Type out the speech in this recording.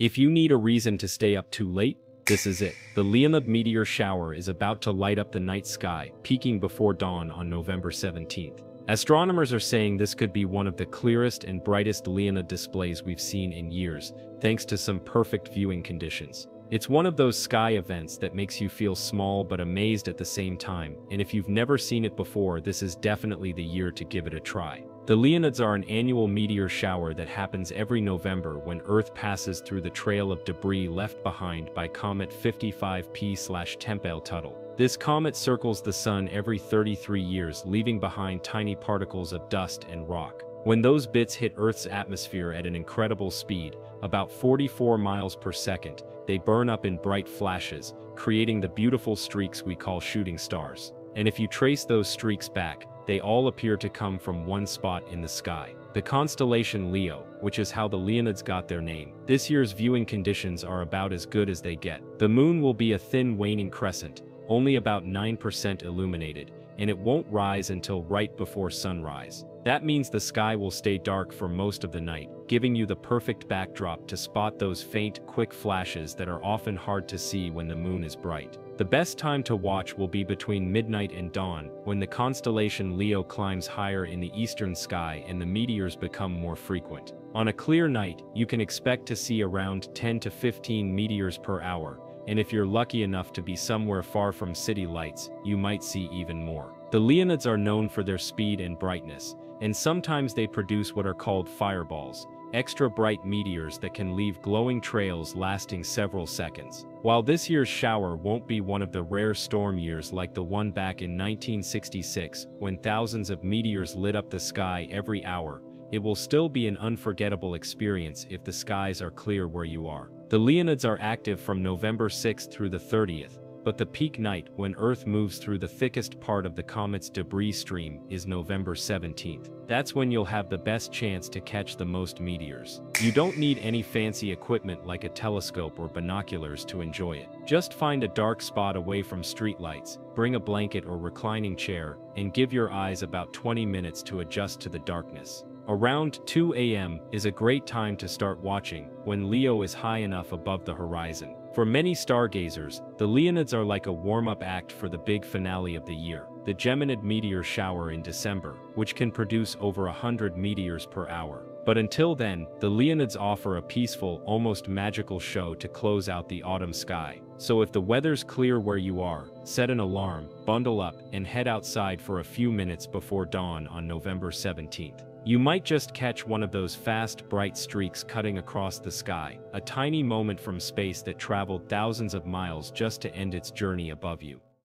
If you need a reason to stay up too late, this is it. The Leonid meteor shower is about to light up the night sky, peaking before dawn on November 17th. Astronomers are saying this could be one of the clearest and brightest Leonid displays we've seen in years, thanks to some perfect viewing conditions. It's one of those sky events that makes you feel small but amazed at the same time, and if you've never seen it before this is definitely the year to give it a try. The Leonids are an annual meteor shower that happens every November when Earth passes through the trail of debris left behind by Comet 55P-Tempel-Tuttle. This comet circles the Sun every 33 years leaving behind tiny particles of dust and rock. When those bits hit Earth's atmosphere at an incredible speed, about 44 miles per second, they burn up in bright flashes, creating the beautiful streaks we call shooting stars. And if you trace those streaks back, they all appear to come from one spot in the sky. The constellation Leo, which is how the Leonids got their name. This year's viewing conditions are about as good as they get. The moon will be a thin waning crescent, only about 9% illuminated, and it won't rise until right before sunrise. That means the sky will stay dark for most of the night, giving you the perfect backdrop to spot those faint, quick flashes that are often hard to see when the moon is bright. The best time to watch will be between midnight and dawn, when the constellation Leo climbs higher in the eastern sky and the meteors become more frequent. On a clear night, you can expect to see around 10 to 15 meteors per hour, and if you're lucky enough to be somewhere far from city lights, you might see even more. The Leonids are known for their speed and brightness, and sometimes they produce what are called fireballs, extra bright meteors that can leave glowing trails lasting several seconds. While this year's shower won't be one of the rare storm years like the one back in 1966, when thousands of meteors lit up the sky every hour, it will still be an unforgettable experience if the skies are clear where you are. The Leonids are active from November 6 through the 30th, but the peak night when Earth moves through the thickest part of the comet's debris stream is November 17th. That's when you'll have the best chance to catch the most meteors. You don't need any fancy equipment like a telescope or binoculars to enjoy it. Just find a dark spot away from streetlights, bring a blanket or reclining chair, and give your eyes about 20 minutes to adjust to the darkness. Around 2 a.m. is a great time to start watching, when Leo is high enough above the horizon. For many stargazers, the Leonids are like a warm-up act for the big finale of the year, the Geminid meteor shower in December, which can produce over 100 meteors per hour. But until then, the Leonids offer a peaceful, almost magical show to close out the autumn sky. So if the weather's clear where you are, set an alarm, bundle up, and head outside for a few minutes before dawn on November 17th. You might just catch one of those fast, bright streaks cutting across the sky, a tiny moment from space that traveled thousands of miles just to end its journey above you.